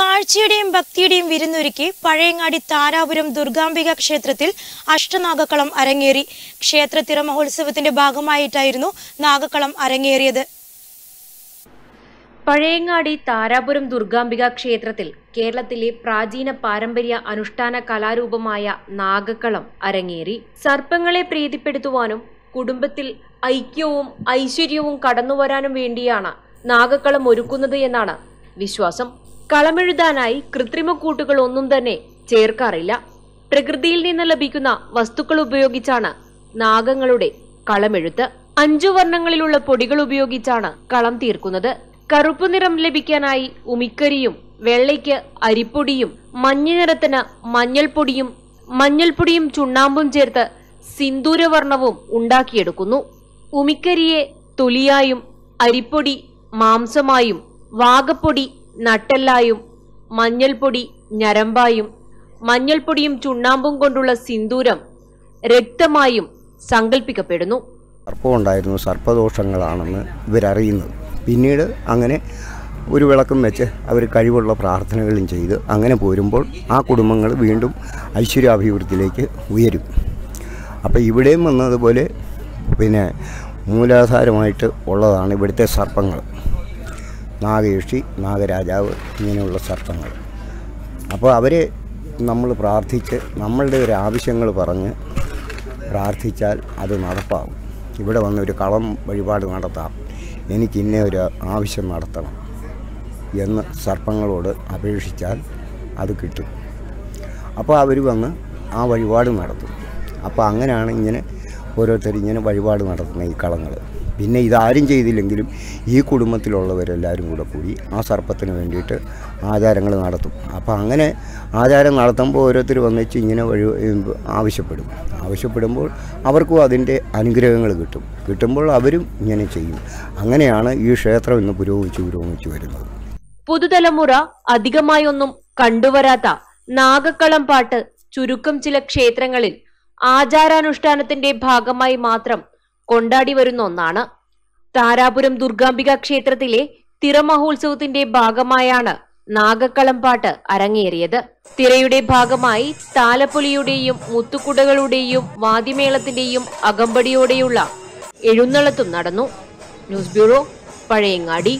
കാഴ്ചയുടെയും ഭക്തിയുടെയും വിരുന്നൊരുക്കി പഴയങ്ങാടി താരാപുരം ദുർഗാംബിക ക്ഷേത്രത്തിൽ അഷ്ടനാഗക്കളം അരങ്ങേറി. ക്ഷേത്രത്തിറ മഹോത്സവത്തിന്റെ ഭാഗമായിട്ടായിരുന്നു നാഗക്കളം അരങ്ങേറിയത്. പഴയങ്ങാടി താരാപുരം ദുർഗാംബിക ക്ഷേത്രത്തിൽ കേരളത്തിലെ പ്രാചീന പാരമ്പര്യ അനുഷ്ഠാന കലാരൂപമായ നാഗക്കളം അരങ്ങേറി. സർപ്പങ്ങളെ പ്രീതിപ്പെടുത്തുവാനും കുടുംബത്തിൽ ഐക്യവും ഐശ്വര്യവും കടന്നുവരാനും വേണ്ടിയാണ് നാഗക്കളം ഒരുക്കുന്നത് എന്നാണ് വിശ്വാസം. കളമെഴുതാനായി കൃത്രിമ കൂട്ടുകൾ ഒന്നും തന്നെ ചേർക്കാറില്ല. പ്രകൃതിയിൽ നിന്ന് ലഭിക്കുന്ന വസ്തുക്കൾ ഉപയോഗിച്ചാണ് നാഗങ്ങളുടെ കളമെഴുത്ത്. അഞ്ചു വർണങ്ങളിലുള്ള പൊടികൾ ഉപയോഗിച്ചാണ് കളം തീർക്കുന്നത്. കറുപ്പ് നിറം ലഭിക്കാനായി ഉമിക്കരിയും വെള്ളയ്ക്ക് അരിപ്പൊടിയും മഞ്ഞ നിറത്തിന് മഞ്ഞൾപ്പൊടിയും മഞ്ഞൾപ്പൊടിയും ചുണ്ണാമ്പും ചേർത്ത് സിന്ദൂരവർണവും ഉണ്ടാക്കിയെടുക്കുന്നു. ഉമിക്കരിയെ തൊലിയായും അരിപ്പൊടി മാംസമായും വാഗപ്പൊടി നട്ടെല്ലായും മഞ്ഞൾപ്പൊടി ഞരമ്പായും മഞ്ഞൾപ്പൊടിയും ചുണ്ണാമ്പും കൊണ്ടുള്ള സിന്ദൂരം രക്തമായും സങ്കല്പിക്കപ്പെടുന്നു സർപ്പമുണ്ടായിരുന്നു. സർപ്പദോഷങ്ങളാണെന്ന് ഇവരറിയുന്നത്. പിന്നീട് അങ്ങനെ ഒരു വിളക്കും വെച്ച് അവർ കഴിവുള്ള പ്രാർത്ഥനകളും ചെയ്ത് അങ്ങനെ പോരുമ്പോൾ ആ കുടുംബങ്ങൾ വീണ്ടും ഐശ്വര്യാഭിവൃദ്ധിയിലേക്ക് ഉയരും. അപ്പോൾ ഇവിടെയും വന്നതുപോലെ പിന്നെ മൂലാധാരമായിട്ട് ഉള്ളതാണ് ഇവിടുത്തെ സർപ്പങ്ങൾ. നാഗയക്ഷി നാഗരാജാവ് ഇങ്ങനെയുള്ള സർപ്പങ്ങൾ. അപ്പോൾ അവർ നമ്മൾ പ്രാർത്ഥിച്ച് നമ്മളുടെ ഒരു ആവശ്യങ്ങൾ പറഞ്ഞ് പ്രാർത്ഥിച്ചാൽ അത് നടപ്പാവും ഇവിടെ വന്ന് ഒരു കളം വഴിപാട് നടത്താം. എനിക്ക് ഇന്ന ഒരു ആവശ്യം നടത്തണം എന്ന് സർപ്പങ്ങളോട് അപേക്ഷിച്ചാൽ അത് കിട്ടും. അപ്പോൾ അവർ വന്ന് ആ വഴിപാട് നടത്തും. അപ്പോൾ അങ്ങനെയാണ് ഇങ്ങനെ ഓരോരുത്തർ ഇങ്ങനെ വഴിപാട് നടത്തുന്ന ഈ കളങ്ങൾ. പിന്നെ ഇതാരും ചെയ്തില്ലെങ്കിലും ഈ കുടുംബത്തിലുള്ളവരെല്ലാവരും കൂടെ കൂടി ആ സർപ്പത്തിന് വേണ്ടിയിട്ട് ആചാരങ്ങൾ നടത്തും. അപ്പോൾ അങ്ങനെ ആചാരം നടത്തുമ്പോൾ ഓരോരുത്തർ വന്നിച്ച് ഇങ്ങനെ വഴി ആവശ്യപ്പെടും. ആവശ്യപ്പെടുമ്പോൾ അവർക്കും അതിന്റെ അനുഗ്രഹങ്ങൾ കിട്ടും. കിട്ടുമ്പോൾ അവരും ഇങ്ങനെ ചെയ്യും. അങ്ങനെയാണ് ഈ ക്ഷേത്രം ഇന്ന് പുരോഗമിച്ച് പുരോഗമിച്ച് വരുന്നത്. പുതുതലമുറ അധികമായി ഒന്നും കണ്ടുവരാത്ത നാഗക്കളം പാട്ട് ചുരുക്കം ചില ക്ഷേത്രങ്ങളിൽ ആചാരാനുഷ്ഠാനത്തിന്റെ ഭാഗമായി മാത്രം കൊണ്ടാടി വരുന്ന ഒന്നാണ്. താരാപുരം ദുർഗാംബിക ക്ഷേത്രത്തിലെ തിറമഹോത്സവത്തിന്റെ ഭാഗമായാണ് നാഗക്കളം പാട്ട് അരങ്ങേറിയത്. തിരയുടെ ഭാഗമായി താലപ്പൊലിയുടെയും മുത്തുക്കുടകളുടെയും വാദ്യമേളത്തിന്റെയും അകമ്പടിയോടെയുള്ള എഴുന്നള്ളത്തും നടന്നു. News bureau Pazhayangadi.